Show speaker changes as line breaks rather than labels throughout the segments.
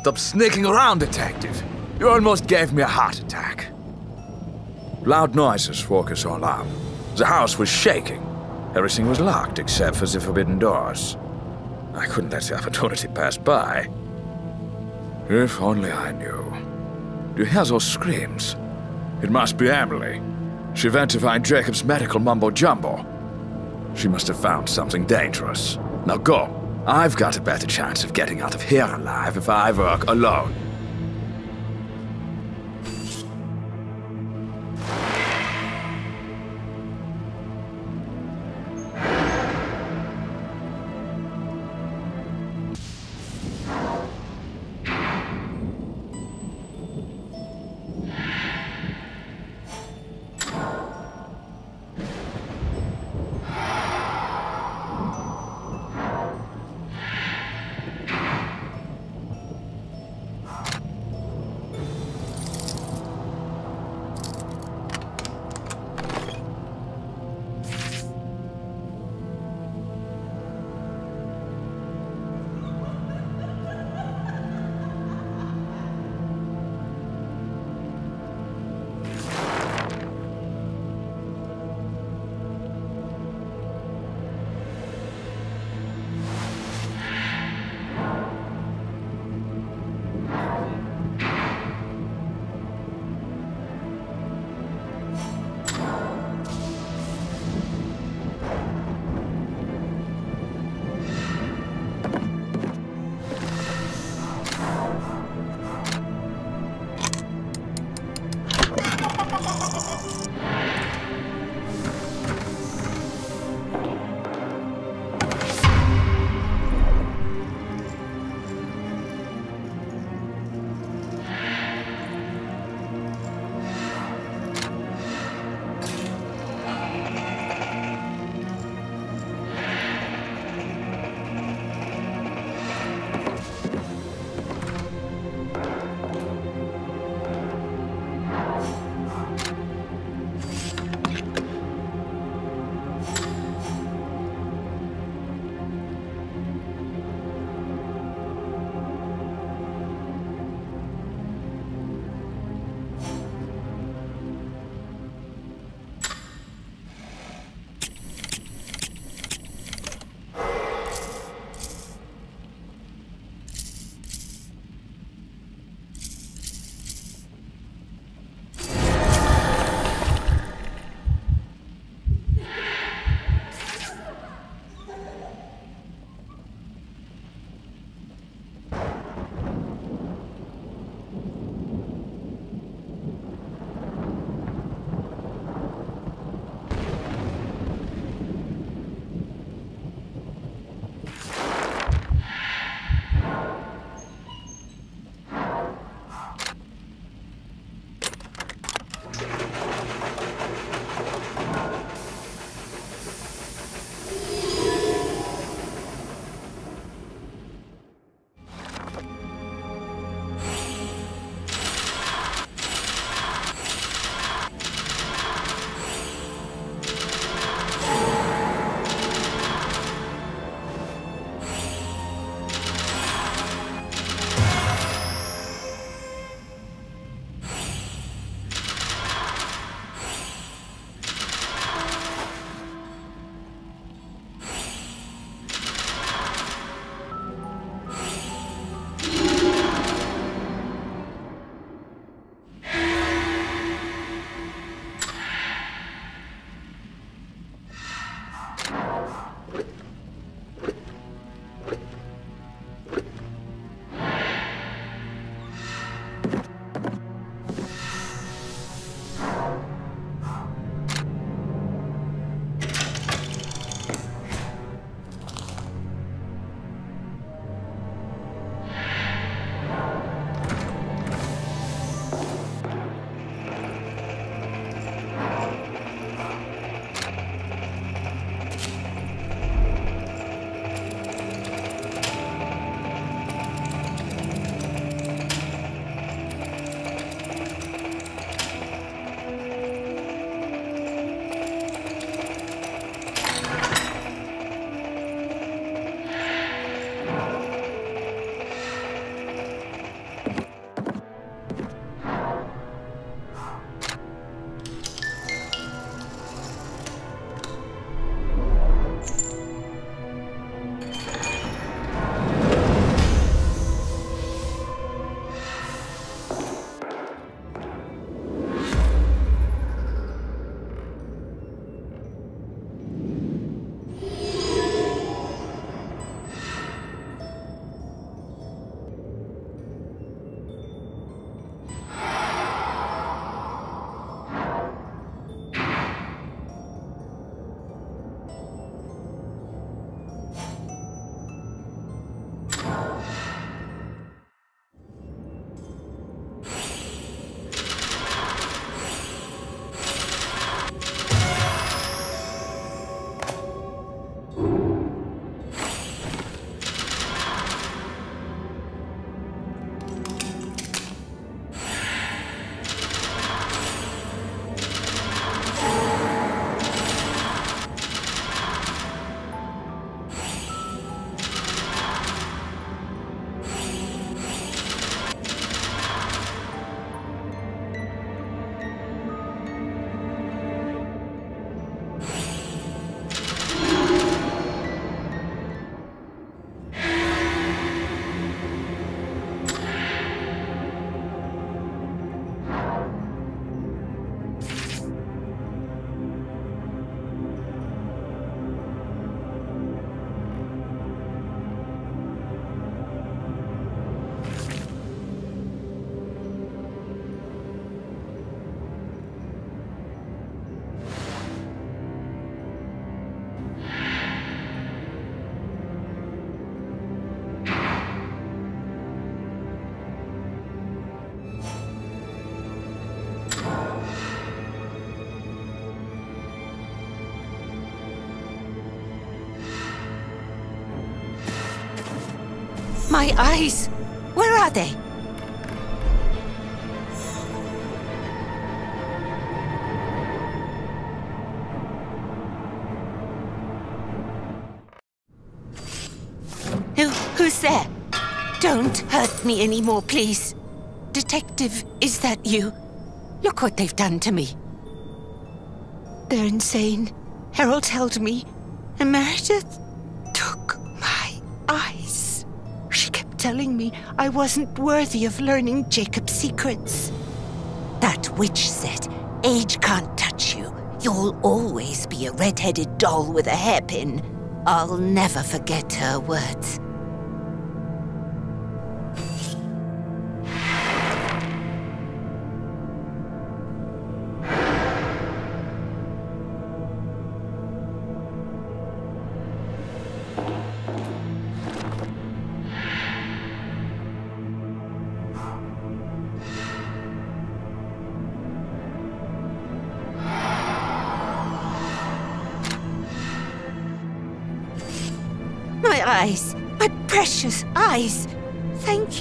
Stop sneaking around, detective. You almost gave me a heart attack. Loud noises woke us all up. The house was shaking. Everything was locked except for the forbidden doors. I couldn't let the opportunity pass by. If only I knew. Do you hear those screams? It must be Emily. She went to find Jacob's medical mumbo-jumbo. She must have found something dangerous. Now go. I've got a better chance of getting out of here alive if I work alone.
My eyes! Where are they? Who, who's there? Don't hurt me anymore, please. Detective, is that you? Look what they've done to me. They're insane. Harold held me, and Meredith telling me I wasn't worthy of learning Jacob's secrets. That witch said, age can't touch you. You'll always be a red-headed doll with a hairpin. I'll never forget her words.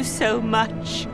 You so much.